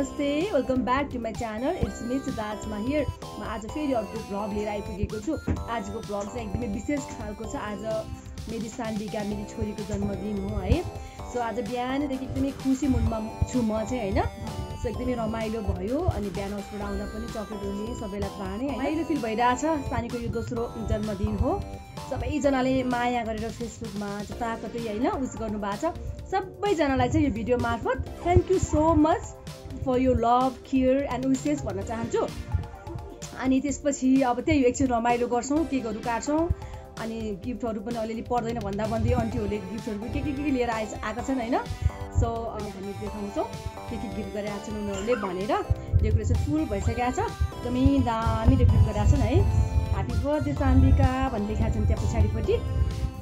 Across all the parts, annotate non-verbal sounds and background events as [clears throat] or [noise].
नमस्ते welcome back to my channel it's me सिद्धार्थमा here म आज फेरि अर्को भ्लग लिएर आइपुगेको छु। आजको भ्लग चाहिँ एकदमै विशेष खालको छ। आज मेरी सान्डिका मेरी छोरीको जन्मदिन हो है। सो आज बिहानदेखि एकदमै खुसी मुडमा छु म चाहिँ होइन। सो एकदमै रमाइलो भयो अनि बिहान हस्पिटल आउँदा पनि चक्लेटहरू लिएँ सबैलाई बाँडेँ रमाइलो फिल भइरहेछ। सानीको यो दोस्रो जन्मदिन हो। सबैजनाले माया गरेर फेसबुकमा जताकतै होइन उस गर्नुभएको छ। सबैजनालाई चाहिँ यो भिडियो मार्फत thank you so much for यो लभ केयर एन्ड विसेस भन्न चाहन्छु। अनि त्यसपछि अब त्यही एकछिन रमाइलो गर्छौँ केकहरू काट्छौँ। अनि गिफ्टहरू पनि अलिअलि पर्दैन भन्दा भन्दै आन्टीहरूले गिफ्टहरू के के के लिएर आए आएका छन् होइन? सो अनि हामी देखाउँछौँ के के गिफ्ट गरेर छन् उनीहरूले भनेर। डेकोरेसन फुल भइसकेको छ। एकदमै दामी डेकोरेट गरेर छन् है? ह्याप्पी बर्थडे चान्दिका भन्ने लेखाएको छन् त्यहाँ पछाडिपट्टि।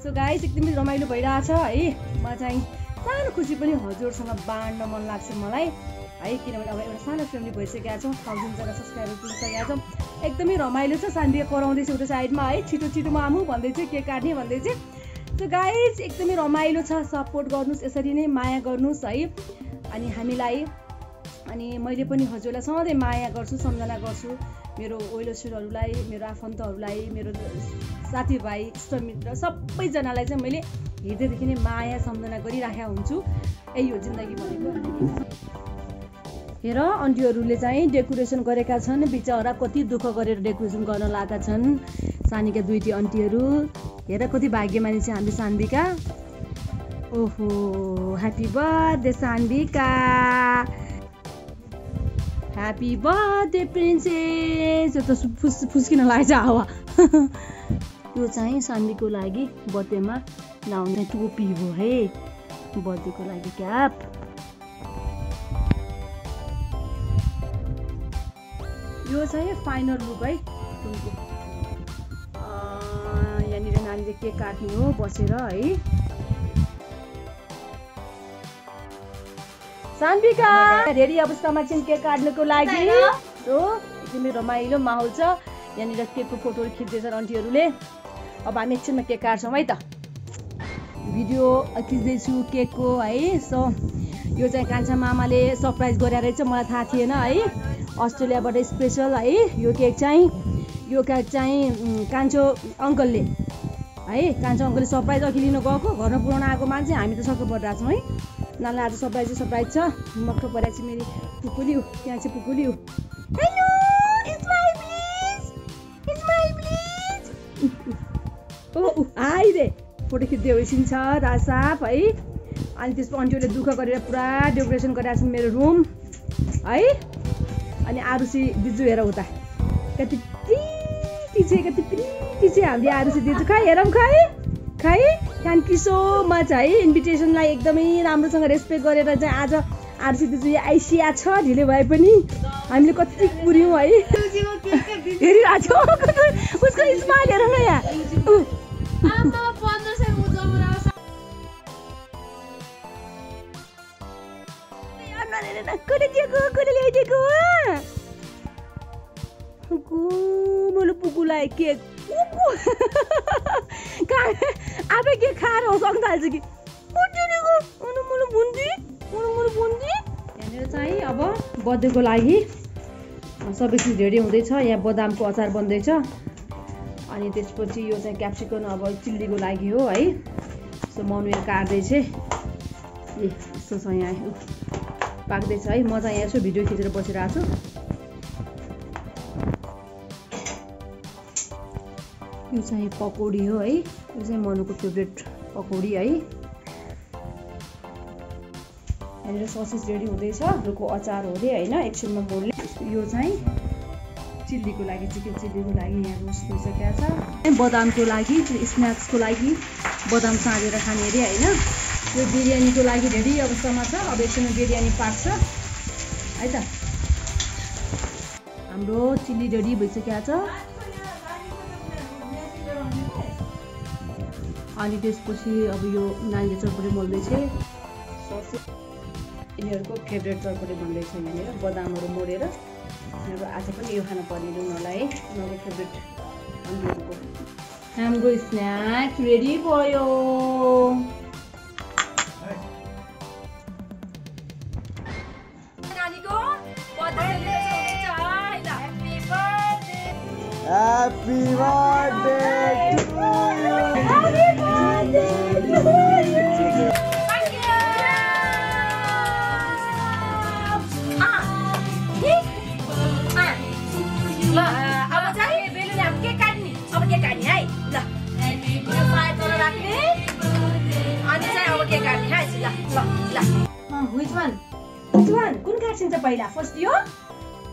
सो गाइस एकदमै रमाइलो भइरहेछ है? म चाहिँ सानो खुसी पनि हजुरसँग बाँड्न मन लाग्छ मलाई। है किनभने अब एउटा सानो फ्यामिली भइसकेका छौँ थाउजन्डजना सब्सक्राइबर पुगिसकेका छौँ एकदमै रमाइलो छ सान्डिया कराउँदैछ उता साइडमा है छिटो छिटो आमु भन्दै चाहिँ केक काट्ने भन्दै चाहिँ त्यो गाइज एकदमै रमाइलो छ सपोर्ट गर्नुहोस् यसरी नै माया गर्नुहोस् है। अनि हामीलाई अनि मैले पनि हजुरलाई सधैँ माया गर्छु सम्झना गर्छु। मेरो ओइलोसुरहरूलाई मेरो आफन्तहरूलाई मेरो साथीभाइ इष्टमित्र सबैजनालाई चाहिँ मैले हृदयदेखि नै माया सम्झना गरिराखेका हुन्छु यही हो जिन्दगी भनेको। हेर आन्टीहरूले चाहिँ डेकोरेसन गरेका छन्। बिचरा कति दुःख गरेर डेकोरेसन गर्न लगाएका छन्। सानीका दुईटी आन्टीहरू हेर कति भाग्यमानी चाहिँ हामी सान्दिका ओहो happy birthday Sandika happy birthday princess यो त फुस फुस्किन लागेछ हावा। [laughs] यो चाहिँ सान्डीको लागि बर्थडेमा लाउने टोपी हो है। बर्थडेको लागि क्याप। यो चाहिँ फाइनल लुक है। यहाँनिर नानीले केक काट्ने हो बसेर है। सान्विका रेडी अवस्थामा चाहिँ केक काट्नुको लागि। हो एकदमै रमाइलो माहौल छ। यहाँनिर केकको फोटोहरू खिच्दैछन् आन्टीहरूले। अब हामी एकछिनमा केक काट्छौँ है त। भिडियो खिच्दैछु केकको है। सो यो चाहिँ कान्छा मामाले सरप्राइज गरेर रहेछ। मलाई थाहा थिएन है। अस्ट्रेलियाबाट स्पेसल है यो केक चाहिँ यो केक चाहिँ कान्छो अङ्कलले है कान्छो अङ्कलले सरप्राइज अघि लिनु गएको घरमा पुऱ्याउन आएको मान्छे हामी त सक्क परिरहेको छौँ है। नानीलाई आज सरप्राइज सरप्राइज छ। मक्क परेको चाहिँ मेरो पुकुली हो त्यहाँ चाहिँ पुकुली। ओ रे फोटो खिच्दै एकछिन छ रासाप है। अनि त्यसको अन्टीहरूले दुःख गरेर पुरा डेकोरेसन गरिरहेको छ मेरो रुम है। अनि आरुसी दिजु हेर उता। कति प्रिटी छ कति प्रिटी छ हामीले आरुसी दिजु। खाइ हेरौँ खाइ खाइ थ्याङ्क यू सो मच है। इन्भिटेसनलाई एकदमै राम्रोसँग रेस्पेक्ट गरेर चाहिँ आज आरुसी दिजु आइसिया छ ढिलो भए पनि। हामीले कति पुऱ्यौँ है। [laughs] हेरिरहेको छ [laughs] उसको स्माइल हेर न यहाँ। चाहिँ अब लागि सबै चिज रेडी हुँदैछ यहाँ बदामको अचार बन्दैछ अनि त्यसपछि यो चाहिँ क्याप्सिकन अब चिल्लीको लागि हो है सो ए यस्तो छ पाक्दैछ है। म चाहिँ यहाँ यसो भिडियो खिचेर बसिरहेको छु। यो चाहिँ पकौडी हो है। यो चाहिँ मनुको फेभरेट पकौडी है। यहाँनिर ससेस रेडी हुँदैछ। रुखको अचार हो अरे होइन? एकछिनमा मोडले यो चाहिँ चिल्लीको लागि चिकन चिल्लीको लागि यहाँ रोस्ट भइसकेको छ। बदामको लागि स्न्याक्सको लागि बदाम साँधेर खाने अरे होइन? यो बिरयानीको लागि रेडी अवस्थामा छ। अब एकछिनमा बिरयानी पाक्छ। है त? हाम्रो चिल्ली रेडी भइसकेको छ। अनि त्यसपछि अब यो नानीले चटपटे मोल्दैछ यिनीहरूको फेभरेट चटपटे भन्दैछ यहाँनिर। बदामहरू मोडेर। यिनीहरू आज पनि यो खानु पर्ने उनीहरूलाई है उनीहरूको फेभरेट हाम्रो स्न्याक्स रेडी भयो। Happy birthday to ल अब चाहिँ बेलुन अब के काट्ने अब के काट्ने है ल यो फ्राई तल राख्ने अनि चाहिँ अब के काट्ने है ल ल ल Which one? Which one? कुन काट्छिन्छ पहिला फर्स्ट यो यो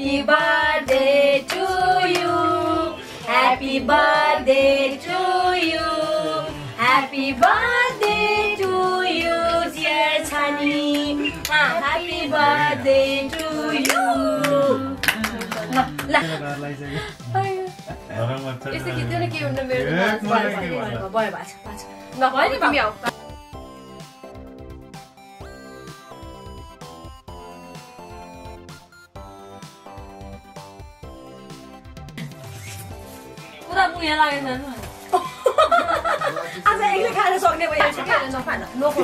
Happy birthday to you. Happy birthday to you. Happy birthday to you, dear Chani. Ah, happy birthday to you. यस्तो न के हुनु मेरो भयो भएको भयो मुया लागेछ आज एक्लै खान सक्ने भयो नखान नखो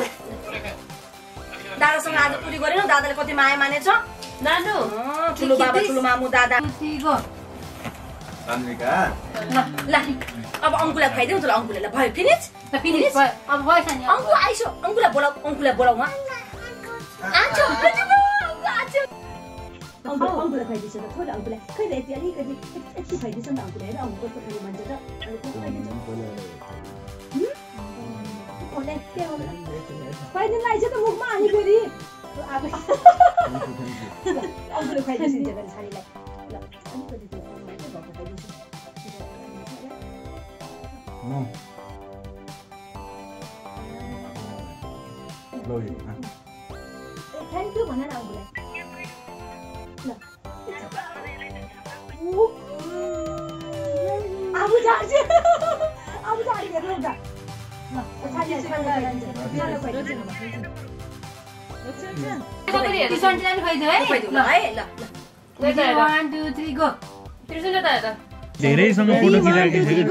दादासँग आज पुरी गरेन दादाले कति माया मानेछ नानु ठुलो बाबा ठुलो मामु दादा. ल अब अङ्कुलाई खुवाइदेऊ त ल अङ्कुलाई भयो फिनिस फिनिस भयो अब नि अङ्कु आइसो अङ्कुलाई बोलाऊ अङ्कुलाई बोलाऊ उहाँ अङ्कुलाई खुवाइदिन्छ त थोरै अङ्कुलाई खै त यति अलिकति यति खुवाइदिन्छ नि त अङ्कुलाई हेर कस्तो त? खुवाइदिनु त मुखमा अनि फेरि अब अङ्कुले खुवाइदिन्छ नि ल अलिकति. थ्याङ्क यू भन न अङ्कुलाई टू थ्री गो त्रिसुन्डे त हेर धेरैसँग फोटो खिचाएको थियो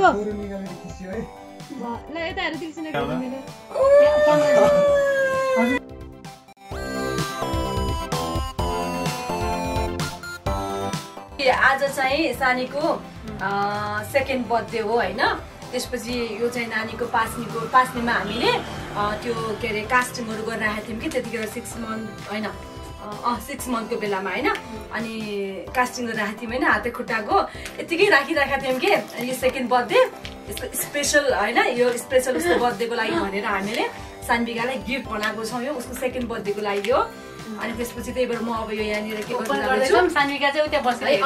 आज चाहिँ सानीको सेकेन्ड बर्थडे हो होइन? त्यसपछि यो चाहिँ नानीको पास्नीको पास्नीमा हामीले त्यो के अरे कास्टिङहरू गरिरहेको थियौँ कि त्यतिखेर सिक्स मन्थ होइन? अँ सिक्स मन्थको बेलामा होइन? अनि कास्टिङ गरिरहेको थियौँ होइन? हाते खुट्टाको। यत्तिकै राखिरहेका थियौँ कि? यो सेकेन्ड बर्थडे यसको स्पेसल होइन? यो स्पेसल उसको बर्थडेको लागि भनेर हामीले सानबिगालाई गिफ्ट बनाएको छौँ यो उसको सेकेन्ड बर्थडेको लागि हो। अनि त्यसपछि त्यही भएर म अब यो यहाँनिर के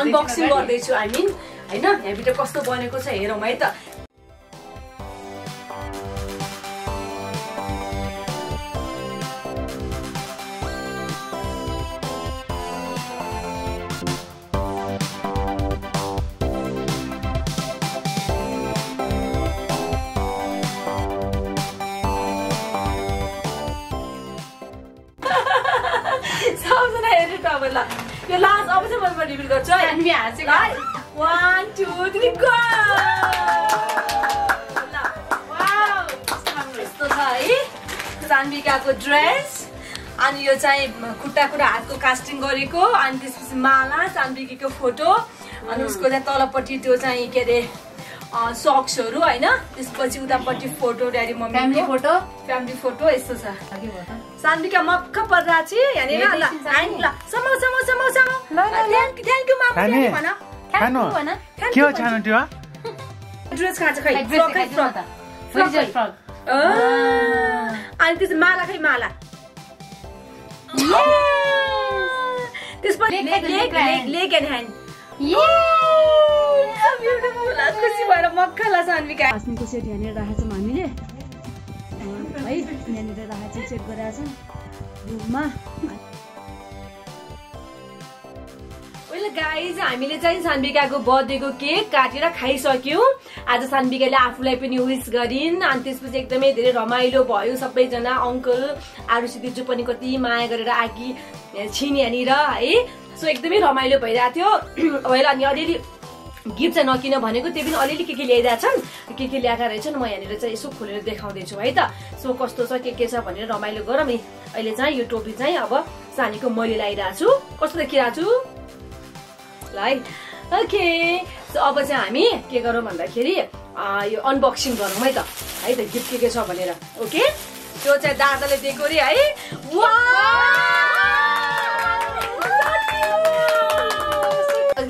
अनबक्सिङ। गर्दैछु। आई मिन होइन यहाँभित्र कस्तो बनेको छ हेरौँ है त। ल यो लास्ट अब चाहिँ म रिभिल गर्छु है। वान टू थ्री गो यस्तो छ है। सान्विकाको ड्रेस अनि यो चाहिँ खुट्टा खुट्टा हातको कास्टिङ गरेको अनि त्यसपछि माला सान्विकीको फोटो अनि उसको चाहिँ तलपट्टि त्यो चाहिँ के अरे सक्सहरू होइन? त्यसपछि उतापट्टि photo daddy family mummy photo family photo यस्तो छ। सान्विका मक्क पर्दा चाहिँ यहाँनिर अनि त्यस माला खै माला? त्यसपछि Leg लेग एन्ड ह्यान्ड खुसी भएर मक्खला सान्विका आस्मीको सेट यहाँनिर राखेको छौँ हामीले। है यहाँनिर राखेको चाहिँ चेक गरिरहेको छौँ। रुममा गाइज हामीले चाहिँ सान्विकाको बर्थडेको केक काटेर खाइसक्यौँ। आज सान्विकाले आफूलाई पनि विस गरिन् अनि त्यसपछि एकदमै धेरै रमाइलो भयो। सबैजना अङ्कल आरुषी दिजु पनि कति माया गरेर आकी छिन् यहाँनिर है। सो एकदमै रमाइलो भइरहेको थियो। [clears throat] वेल अनि अलिअलि गिफ्ट चाहिँ नकिन भनेको त्यो पनि अलिअलि के के ल्याइरहेको छन् के के ल्याएका रहेछन् म यहाँनिर चाहिँ यसो खोलेर देखाउँदैछु है त। सो कस्तो छ के के छ भनेर रमाइलो गरौँ अहिले चाहिँ यो टोपी चाहिँ अब सानीको मैले लगाइरहेको छु। कस्तो देखिरहेको छु? है ओके। सो अब चाहिँ हामी के गरौँ भन्दाखेरि यो अनबक्सिङ गरौँ है त। है त गिफ्ट के के छ भनेर। ओके? त्यो चाहिँ दादाले दिएको रे है।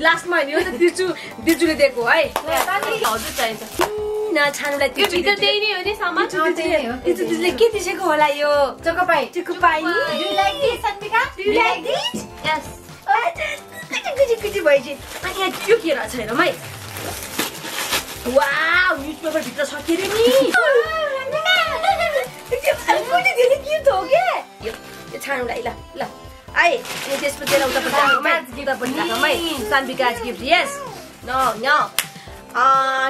लास्टमा होइन यो दिजु दिजुले दिएको है हजुर चाहिन्छ। दिजुले के दिसेको होला यो? Choco Pie. Choco Pie. भएपछि अनि यहाँ त्यो के रहेछ हेरौँ है? न्युज के के [laughs] यो छानुलाई ल ल। अनि त्यसपछि सान्विकाज गिफ्ट यस न न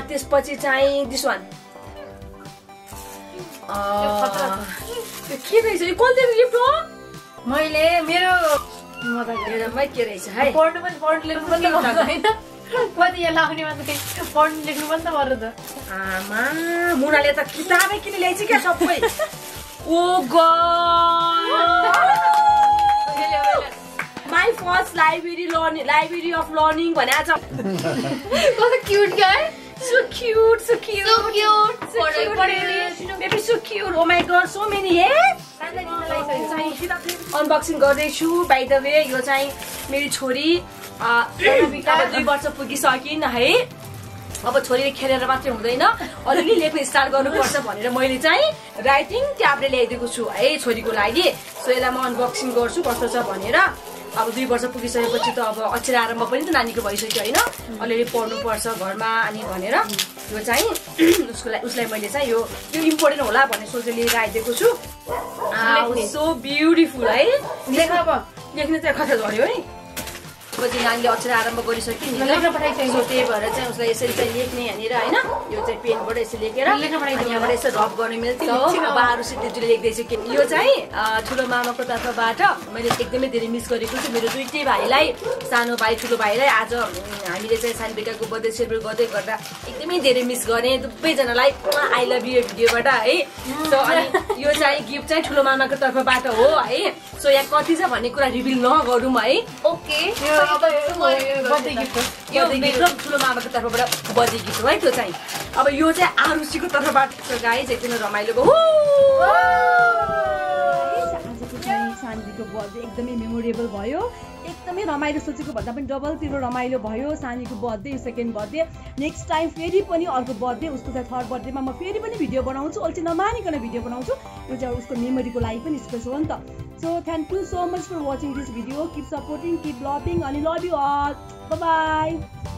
त्यसपछि चाहिँ दिस वान के रहेछ यो कसले गिफ्ट हो मैले मेरो म त हेरौँ है के रहेछ है पढ्नु पनि पढ्नु लेख्नु पनि होइन कति यहाँ लाउने मात्रै पढ्नु लेख्नु पनि त पर्छ त आमा मुनाले त किताबै किन ल्याइछ क्या सबै ओ God my first library learning library of learning भनेको छ कस्तो क्युट क्या है? So cute so cute So cute. पढेर- पढेर- baby so cute oh my God so many hey unboxing गर्दैछु बाई द वे यो चाहिँ मेरो छोरी [coughs] दुई वर्ष पुगिसकिन् है। अब छोरीले खेलेर मात्रै हुँदैन। अलिअलि लेख्न स्टार्ट गर्नुपर्छ भनेर मैले चाहिँ राइटिङ ट्याब्लेट ल्याइदिएको छु है छोरीको लागि। सो यसलाई म अनबक्सिङ गर्छु कस्तो छ भनेर। अब दुई वर्ष पुगिसकेपछि त अब अक्षर आरम्भ पनि त नानीको भइसक्यो होइन? अलिअलि पढ्नुपर्छ घरमा अनि भनेर यो चाहिँ [clears throat] उसको उसलाई मैले चाहिँ यो यो इम्पोर्टेन्ट होला भन्ने सोचेर लिएर आइदिएको छु। सो ब्युटिफुल है? लेख्न अब लेख्ने चाहिँ कथा झऱ्यो है। पछि नानीले अक्षर आरम्भ गरिसक्यो नि। सो त्यही भएर चाहिँ उसलाई यसरी चाहिँ लेख्ने यहाँनिर होइन? यो चाहिँ पेनबाट यसरी लेखेर लेख्न यहाँबाट यसो रब गर्ने अब आरुषि दिदीले लेख्दैछु कि। यो चाहिँ ठुलो मामाको तर्फबाट मैले एकदमै धेरै मिस गरेको छु। मेरो दुइटै भाइलाई सानो भाइ ठुलो भाइलाई आज हामीले चाहिँ सानबिकाको बर्थडे सेलिब्रेट गर्दै गर्दा एकदमै धेरै मिस गरेँ। दुवैजनालाई आई लभ यु भिडियोबाट है? सो अनि यो चाहिँ गिफ्ट चाहिँ ठुलो मामाको तर्फबाट हो है? सो यहाँ कति छ भन्ने कुरा रिभिल नगरौँ है? ओके। बर्थडे गिफ्ट यो ठुलो मामाको तर्फबाट बर्थडे गिफ्ट हो है त्यो चाहिँ। अब यो चाहिँ आरुषीको तर्फबाट गाई एकदमै रमाइलो भयो सानीको बर्थडे एकदमै मेमोरेबल भयो। एकदमै रमाइलो सोचेको भन्दा पनि डबल तिरो रमाइलो भयो सानीको birthday second birthday. Next time फेरि पनि अर्को बर्थडे उसको चाहिँ थर्ड बर्थडेमा म फेरि पनि भिडियो बनाउँछु अल्छी नमानिकन भिडियो बनाउँछु। यो चाहिँ उसको मेमोरीको लागि पनि स्पेसल हो नि त। so thank you so much for watching this video. Keep supporting keep loving i love you all. Bye bye